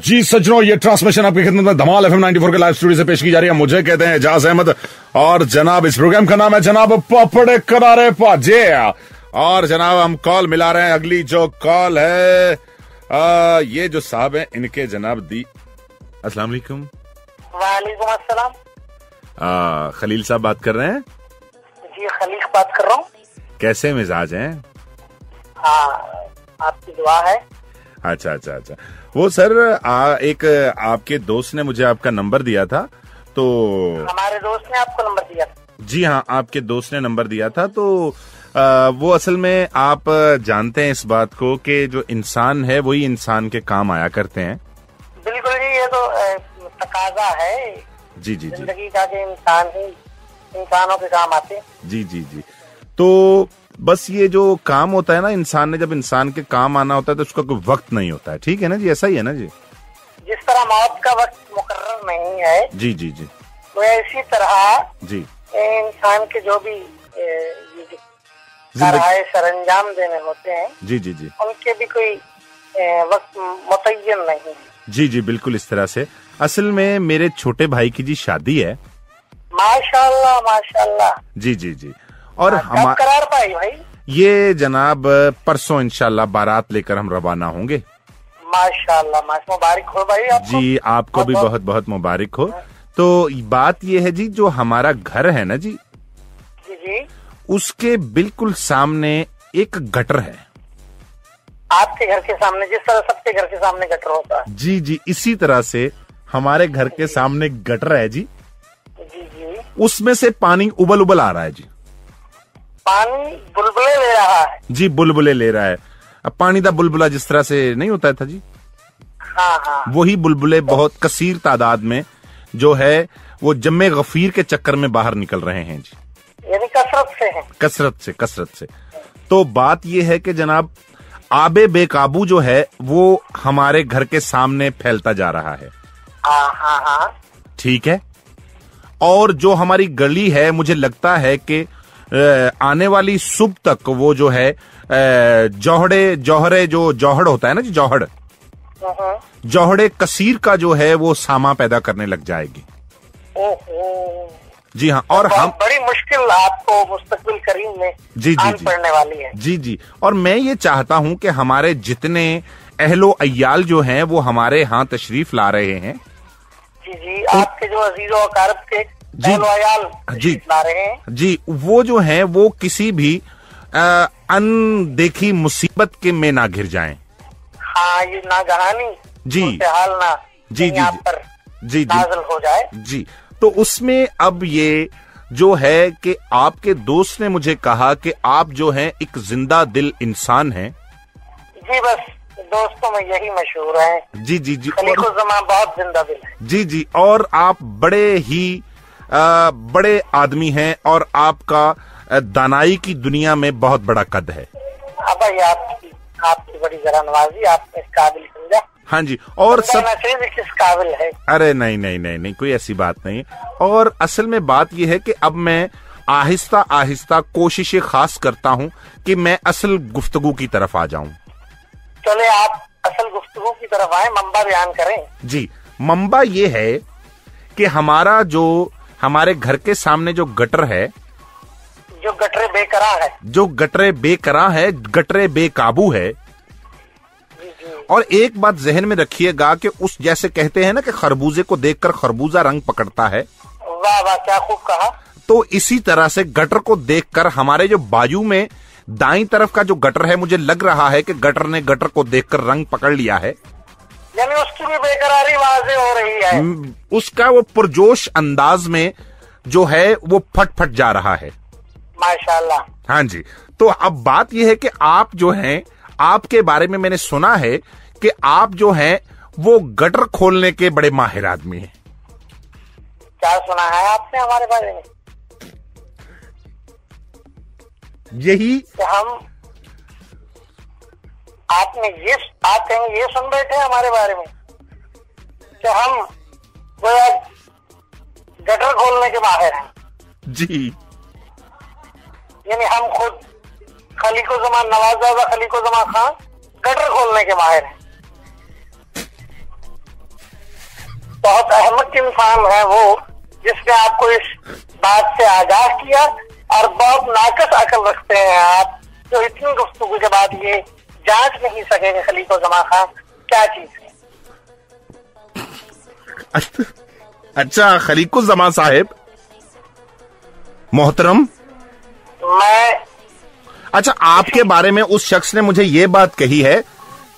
जी सज्जनों ये ट्रांसमिशन आपकी खिदमत में धमाल एफएम 94 के लाइव स्टूडियो से पेश की जा रही है। मुझे कहते हैं एजाज अहमद और जनाब इस प्रोग्राम का नाम है जनाब पपड़े करारे पाजे। और जनाब हम कॉल मिला रहे हैं। अगली जो कॉल है आ, ये जो साहब हैं इनके जनाब दी अस्सलाम वालेकुम। वालेकुम अस्सलाम। आ, खलील साहब बात कर रहे हैं। बात कर रहा हूँ। कैसे मिजाज हैं? हाँ आपकी दुआ है। अच्छा अच्छा अच्छा। वो सर आ, एक आपके दोस्त ने मुझे आपका नंबर दिया था तो हमारे दोस्त ने आपको नंबर दिया था। जी हाँ आपके दोस्त ने नंबर दिया था तो आ, वो असल में आप जानते हैं इस बात को कि जो इंसान है वही इंसान के काम आया करते हैं। बिल्कुल जी ये तो तकाजा है। जी जी जी। ज़िंदगी का इंसान ही इंसानों के काम आते हैं। जी जी जी। तो बस ये जो काम होता है ना इंसान ने जब इंसान के काम आना होता है तो उसका कोई वक्त नहीं होता है। ठीक है ना जी? ऐसा ही है ना जी? जिस तरह मौत का वक्त मुकर्र नहीं है जी जी जी। वो इसी तरह जी। इंसान के जो भी ज़िंदगी सरंजाम देने होते हैं जी जी जी। उनके भी कोई वक्त मुतयन नहीं है। जी जी बिल्कुल इस तरह से। असल में मेरे छोटे भाई की जी शादी है माशाल्लाह माशाल्लाह। जी जी जी। और कब हम करार पाई भाई। ये जनाब परसों इंशाल्लाह बारात लेकर हम रवाना होंगे। माशाल्लाह माश मुबारक हो भाई आपको। जी आपको भी बहुत बहुत मुबारक हो। तो बात ये है जी जो हमारा घर है ना जी जी जी। उसके बिल्कुल सामने एक गटर है। आपके घर के सामने जिस तरह सबके घर के सामने गटर होता है। जी जी इसी तरह से हमारे घर के सामने गटर है जी। जी जी। उसमें से पानी उबल उबल आ रहा है जी। पानी बुलबुले ले रहा है। जी बुलबुले ले रहा है। अब पानी का बुलबुला जिस तरह से नहीं होता था जी हाँ हाँ। वही बुलबुले बहुत कसीर तादाद में जो है वो जम्मे गफीर के चक्कर में बाहर निकल रहे हैं जी। यानी कसरत से है। कसरत से कसरत से। तो बात यह है कि जनाब आबे बेकाबू जो है वो हमारे घर के सामने फैलता जा रहा है। हाँ हाँ हाँ। ठीक है? और जो हमारी गली है मुझे लगता है कि आने वाली सुबह तक वो जो है जौहड़े जौहरे जो जौहड़ होता है ना जी जौहड़? हम्म, जौहड़े कसीर का जो है वो सामा पैदा करने लग जाएगी। जी हाँ और हम बड़ी मुश्किल आपको मुस्तकबिल करीम में जी, जी, जी। पड़ने वाली है। जी जी। और मैं ये चाहता हूँ कि हमारे जितने अहलो अयाल जो हैं वो हमारे यहाँ तशरीफ़ ला रहे हैं। जी जी आपके जो अजीजो अकारब के जी। जी। रहे जी वो जो है वो किसी भी अनदेखी मुसीबत के में ना घिर जाए। हाँ ये नागहानी जी। हाल ना जी, जी, पर जी जी। हो जाए। जी। तो उसमें अब ये जो है कि आपके दोस्त ने मुझे कहा कि आप जो हैं एक ज़िंदा दिल इंसान हैं। जी बस। दोस्तों में यही मशहूर है। जी जी जी और बहुत ज़िंदा दिल है। जी जी और आप बड़े ही अ, बड़े आदमी हैं और आपका दानाई की दुनिया में बहुत बड़ा कद है। अब भाई आपकी आपकी बड़ी जरा नवाजी आप इस काबिल समझा। हाँ जी और सब चाहिए कि किस काबिल है? अरे नहीं नहीं नहीं नहीं कोई ऐसी बात नहीं। और असल में बात यह है कि अब मैं आहिस्ता आहिस्ता कोशिशें खास करता हूँ कि मैं असल गुफ्तगु की तरफ़ आ जाऊँ। चले आप असल गुफ्तगू की तरफ़ आए मंबा बयान करें। जी मम्बा ये है कि हमारा जो हमारे घर के सामने जो गटर है जो गटरे बेकरा है। जो गटरे बेकरा है गटरे बेकाबू है और एक बात जहन में रखिएगा कि उस जैसे कहते हैं ना कि खरबूजे को देखकर खरबूजा रंग पकड़ता है। वाह वाह क्या खूब कहा। तो इसी तरह से गटर को देखकर हमारे जो बाजू में दाई तरफ़ का जो गटर है मुझे लग रहा है कि गटर ने गटर को देखकर रंग पकड़ लिया है। यानी उसकी भी बेकरारी वाजे हो रही है। उसका वो पुरजोश अंदाज में जो है वो फट फट जा रहा है। माशाल्लाह। हाँ जी। तो अब बात यह है कि आप जो हैं आपके बारे में मैंने सुना है कि आप जो हैं वो गटर खोलने के बड़े माहिर आदमी हैं। क्या सुना है आपने हमारे बारे में? यही कि हम आपने ये आप कहेंगे ये सुन बैठे हमारे बारे में। कि हम गोया गटर खोलने के माहिर हैं। जी। यानी हम खुद खलीको जमा नवाजादा खलीको जमा खान गटर खोलने के माहिर हैं। बहुत अहमक इंसान है वो जिसने आपको इस बात से आगाह किया और बहुत नाकस अकल रखते हैं आप जो इतनी गुफ्तु के बाद ये जाँच नहीं सकेंगे खलीको जमा खान। क्या चीज़ है? अच्छा खलीको जमा साहेब मोहतरम। मैं अच्छा आपके बारे में उस शख्स ने मुझे ये बात कही है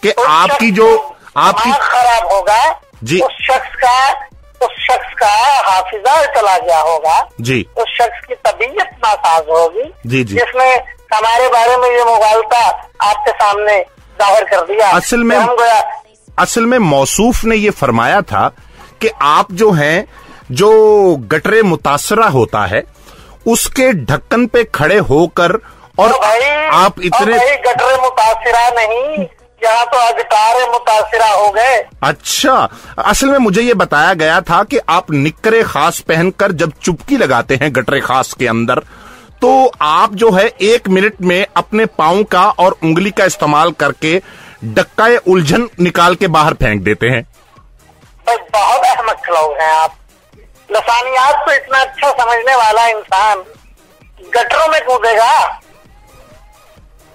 कि आपकी जो आपकी खराब होगा जी। उस शख्स का उस शख्स का हाफिजा चला गया होगा जी। उस शख्स की तबीयत नासाज होगी। जी, जी। जिसने हमारे बारे में ये मुगालता आपके सामने ज़ाहिर कर दिया। असल में- असल में मौसूफ ने ये फरमाया था कि आप जो हैं जो गटरे मुतासरा होता है उसके ढक्कन पे खड़े होकर और तो भाई आप इतने गटरे मुतासरा नहीं यहाँ तो अगटारे मुतासिरा हो गए। अच्छा असल में मुझे ये बताया गया था कि आप निकरे खास पहनकर जब चुपकी लगाते हैं गटरे खास के अंदर तो आप जो है एक मिनट में अपने पाओ का और उंगली का इस्तेमाल करके डक्का उलझन निकाल के बाहर फेंक देते हैं। बहुत अहमक लोग हैं आप। लसानियात को इतना अच्छा समझने वाला इंसान गटरों में कूदेगा।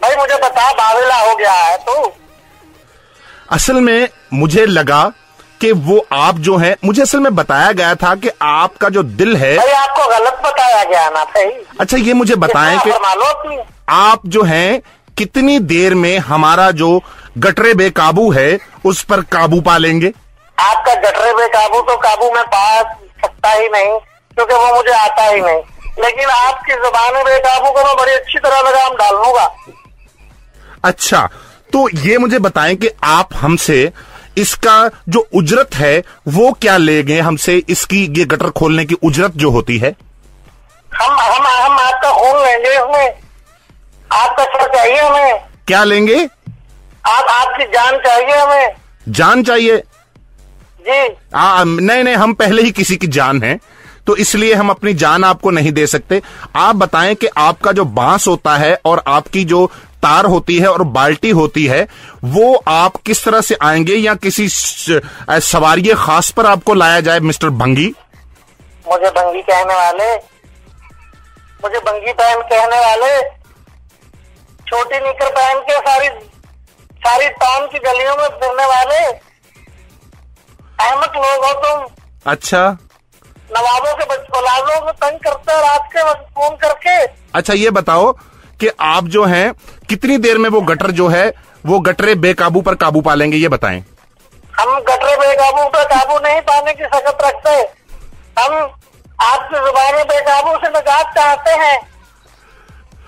भाई मुझे बता बावेला हो गया है तू। असल में मुझे लगा कि वो आप जो हैं मुझे असल में बताया गया था कि आपका जो दिल है भाई आपको गलत बताया गया ना भाई अच्छा ये मुझे बताएँ कि आप जो हैं कितनी देर में हमारा जो गटरे बेकाबू है उस पर काबू पा लेंगे? आपका गटरे बेकाबू तो काबू में पा सकता ही नहीं क्योंकि वो मुझे आता ही नहीं। लेकिन आपकी ज़ुबान बेकाबू को मैं बड़ी अच्छी तरह लगाम डाल लूँगा। अच्छा तो ये मुझे बताएँ कि आप हमसे इसका जो उजरत है वो क्या लेंगे हमसे? इसकी ये गटर खोलने की उजरत जो होती है। हम हम हम आपका खून लेंगे उसमें आपका सर चाहिए हमें। क्या लेंगे? आप आपकी जान चाहिए हमें। जान चाहिए? जी। आ, नहीं नहीं हम पहले ही किसी की जान है। तो इसलिए हम अपनी जान आपको नहीं दे सकते। आप बताएँ कि आपका जो बाँस होता है और आपकी जो तार होती है और बाल्टी होती है वो आप किस तरह से आएँगे या किसी सवारी खास पर आपको लाया जाए मिस्टर भंगी मुझे भंगी कहने वाले मुझे बंगी पहन कहने वाले छोटी निकर पहन के सारी सारी टाउन की गलियों में फिरने वाले अहमद लोग हो तुम। अच्छा। नवाबों के बच्चों को तंग करते हो रात के वक्त फ़ोन करके। अच्छा ये बताओ कि आप जो हैं कितनी देर में वो गटर जो है वो गटरे बेकाबू पर काबू पा लेंगे ये बताएँ। हम गटरे बेकाबू पर काबू नहीं पाने की सकत रखते हम आपकी जुबानी बेकाबू से निजात चाहते हैं।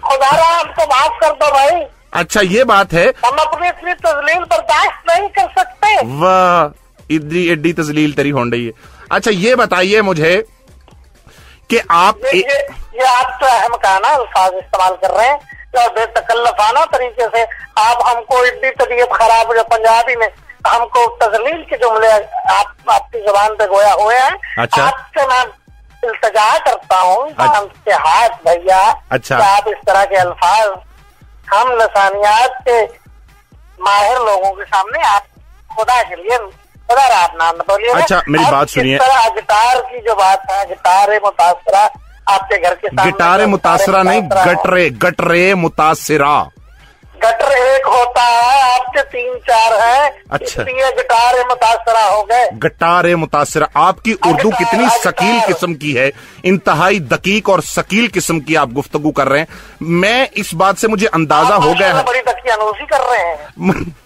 खुदारा हमको माफ़ कर दो भाई। अच्छा ये बात है। हम अपनी इतनी तजलील बर्दाश्त नहीं कर सकते। वाह इतनी एड्डी तजलील तेरी हों रही है। अच्छा ये बताइए मुझे कि आप ये ए, ये, ये आप तो अहमकाना अल्फाज इस्तेमाल कर रहे हैं और बेतकल्लफाना तरीके से आप हमको इतनी तबीयत खराब जो पंजाबी में हमको तजलील के जुमले आप आपकी ज़ुबान पे गोया हुए हैं अच्छा। आपसे मैं इल्तजा करता हूँ अच्छा। आपके हाथ भैया अच्छा। आप इस तरह के अल्फाज हम लसानियात के माहिर लोगों के सामने आप खुदा के लिए बोलिए अच्छा, मेरी बात सुनिए। गिटार की जो बात है गिटार मुतासरा आपके घर के गिटारे मुतासरा नहीं गटरे गटरे मुतासरा। गटर एक होता है आपके तीन चार हैं अच्छा। इसलिए गिटार मुतासरा हो गए। गटारे मुतासरा। आपकी उर्दू कितनी गिटार। शकील किस्म की है इंतहाई दकीक और शकील किस्म की आप गुफ्तगू कर रहे हैं। मैं इस बात से मुझे अंदाज़ा हो गया है। बड़ी दकी दकियानूसी कर रहे हैं।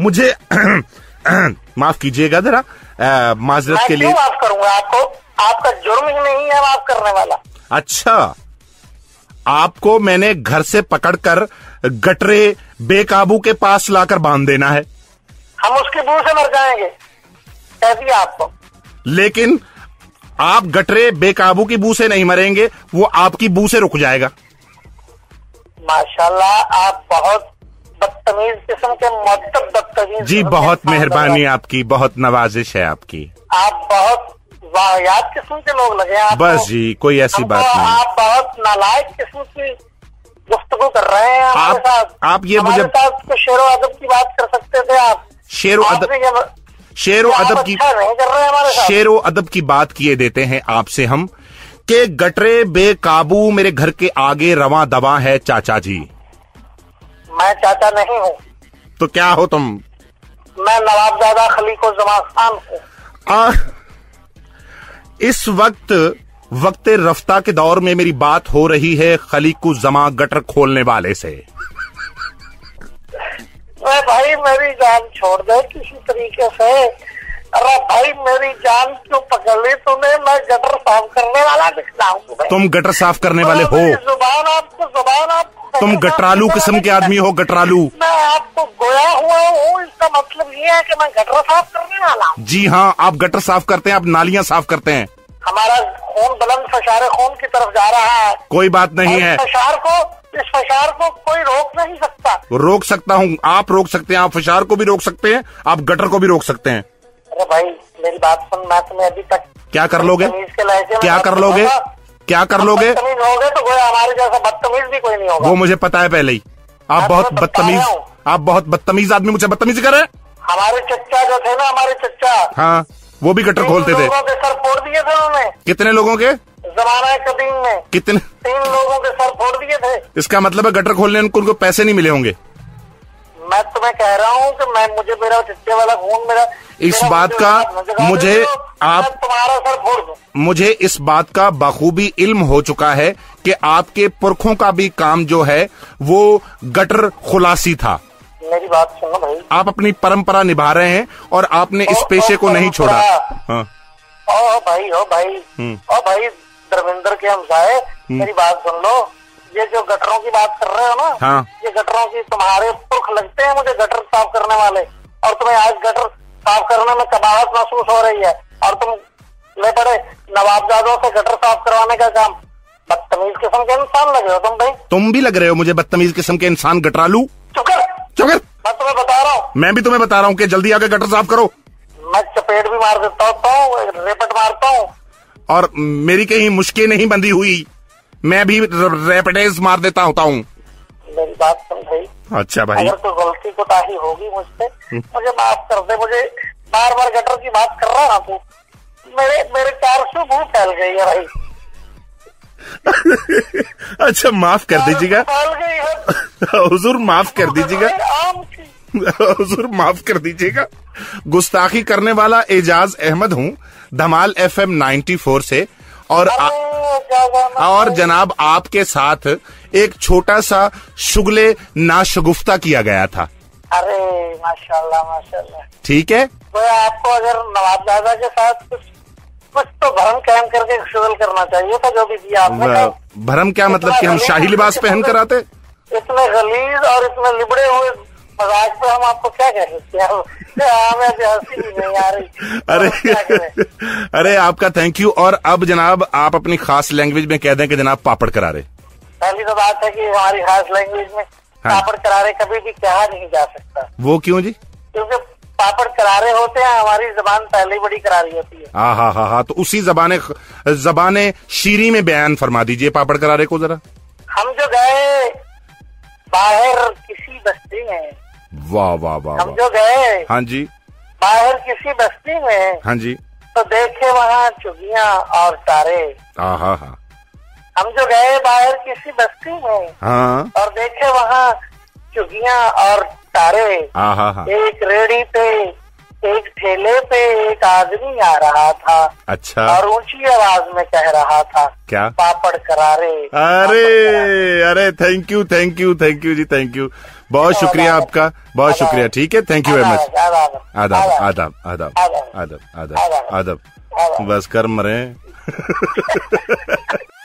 मुझे माफ़ कीजिएगा जरा माजरत के लिए। माफ़ करूँगा आपको? आपका जुर्म ही नहीं है माफ़ करने वाला। अच्छा आपको मैंने घर से पकड़कर गटरे बेकाबू के पास लाकर बाँध देना है। हम उसकी बू से मर जाएँगे। कह दिया आपको। लेकिन आप गटरे बेकाबू की बू से नहीं मरेंगे वो आपकी बू से रुक जाएगा। माशाल्लाह आप बहुत बदतमीज किस्म के मुद्दब बदतमीज जी बहुत मेहरबानी आपकी बहुत नवाजिश है आपकी। आप बहुत वाहियात किस्म के लोग लगे आपको। बस जी कोई ऐसी बात नहीं। आप बहुत नालायक किस्म की गुफ्तगू कर रहे हैं आप- साथ आप ये मुझे- तो शेर अदब की बात कर सकते थे आप। शेर अदब शेर आप अदब की अच्छा शेर अदब की बात किए देते हैं आपसे हम के गटरे बेकाबू मेरे घर के आगे रवा दवा है चाचा जी। मैं चाचा नहीं हूँ। तो क्या हो तुम? मैं नवाबजादा खलीको जमा खान हूँ। इस वक्त वक्त रफ्ता के दौर में मेरी बात हो रही है खलीकू जमा गटर खोलने वाले से। भाई मेरी जान छोड़ दे किसी तरीके से। अरे भाई मेरी जान क्यों पकड़ ली तूने? मैं गटर साफ़ करने वाला दिखता हूँ। तुम गटर साफ़ करने वाले हो। ज़ुबान आपको ज़ुबान आपको तुम गटरालू किस्म के आदमी हो गटरालू। मैं आपको गोया हुआ हूँ इसका मतलब ये है कि मैं गटर साफ़ करने वाला हूँ। जी हाँ आप गटर साफ़ करते हैं आप नालियाँ साफ़ करते हैं। हमारा खून बुलंद फशार खून की तरफ़ जा रहा है। कोई बात नहीं है। फशार को इस फशार को कोई रोक नहीं सकता। रोक सकता हूँ आप रोक सकते हैं आप फशार को भी रोक सकते हैं आप गटर को भी रोक सकते हैं। अरे भाई मेरी बात सुन मैं तुम्हें अभी तक क्या कर लोगे? क्या कर लोगे। क्या कर लोगे? होगे तो कोई हमारे जैसा बदतमीज भी कोई नहीं होगा। वो मुझे पता है पहले ही। आप बहुत बदतमीज आप बहुत बदतमीज आदमी मुझे बदतमीजी करे हमारे चच्चा जो थे ना हमारे चच्चा हाँ वो भी गटर खोलते थे। लोगों के सर फोड़ दिए थे उन्होंने। कितने लोगों के? जमाना कदीम में। कितने? तीन लोगों के सर फोड़ दिए थे। इसका मतलब है गटर खोलने उनको उनको पैसे नहीं मिले होंगे। मैं तुम्हें कह रहा हूँ कि मैं मुझे मेरा चच्चे वाला खून मेरा इस बात का मुझे आप- मुझे इस बात का बखूबी इल्म हो चुका है कि आपके पुरखों का भी काम जो है वो गटर खुलासी था। मेरी बात सुनो भाई। आप अपनी परंपरा निभा रहे हैं और आपने ओ, इस पेशे ओ, को नहीं छोड़ा। हाँ। ओ भाई ओ भाई। हम्म। ओ भाई धर्मेंद्र के हमसाए मेरी बात सुन लो। ये जो गटरों की बात कर रहे हो ना हाँ। ये गटरों की तुम्हारे पुरख लगते हैं मुझे गटर साफ़ करने वाले। और तुम्हें आज गटर साफ़ करने में कबाहत महसूस हो रही है और तुम ले पड़े नवाबजादों से गटर साफ़ करवाने का काम। बदतमीज किस्म के इंसान लगे हो तुम भाई। तुम भी लग रहे हो मुझे बदतमीज किस्म के इंसान गटरालू। चुप कर। चुकर मैं तुम्हें बता रहा हूँ। मैं भी तुम्हें बता रहा हूँ कि जल्दी आके गटर साफ़ करो। मैं चपेट भी मार देता हूँ रेपट मारता हूँ। और मेरी कहीं मुश्किल नहीं बंधी हुई। मैं भी रेपटेज मार देता होता हूँ। मेरी बात सुन भाई। अच्छा भाई। अगर कोई गलती कोताही होगी मुझसे मुझे माफ़ कर दे मुझे बार बार गटर की बात कर रहा तू। मेरे मेरे चार सौ मुँह फैल गई है भाई। अच्छा माफ़ कर दीजिएगा। है। हुजूर माफ़ कर दीजिएगा। की हुजूर माफ़ कर दीजिएगा। गुस्ताखी करने वाला एजाज अहमद हूँ Dhamaal F M ninety four से। और आ, और जनाब आपके साथ एक छोटा सा शुगले नाशगुफ्ता किया गया था। अरे माशाल्लाह माशाल्लाह। ठीक है? तो आपको अगर नवाब नवाबजादा के साथ कुछ कुछ तो भरम कैम करके शुगल करना चाहिए था जो भी दिया आपने भरम क्या मतलब कि हम शाही लिबास पहन कर आते? इतने गलीज और इतने लिबड़े हुए मज़ाक पे हम आपको क्या कह सकते हैं? तो अरे? अरे आपका थैंक यू और अब जनाब आप अपनी खास लैंग्वेज में कह दें कि जनाब पापड़ करा रहे। पहली तो बात है कि हमारी खास लैंग्वेज में हाँ। पापड़ करारे कभी भी कहा नहीं जा सकता। वो क्यों जी? क्योंकि पापड़ करारे होते हैं हमारी जबान पहले बड़ी करारी होती है। हाँ हाँ हाँ हाँ तो उसी जबाने जबाने शीरी में बयान फरमा दीजिए पापड़ करारे को जरा। हम जो गए बाहर किसी वाह वाह वाह हम जो गए हाँ जी। बाहर किसी बस्ती में हाँ जी। तो देखे वहाँ चुगिया और तारे। हाँ हाँ। हम जो गए बाहर किसी बस्ती में हाँ। और देखे वहाँ चुगिया और तारे। हाँ हाँ। एक रेड़ी पे एक ठेले पे एक आदमी आ रहा था अच्छा। और ऊँची आवाज़ में कह रहा था क्या? पापड़ करारे। अरे अरे thank you thank you thank you ji thank you बहुत शुक्रिया आपका बहुत शुक्रिया ठीक है? थैंक यू वेरी मच आदाब आदाब। आदाब आदाब। आदाब। आदाब बस कर मरे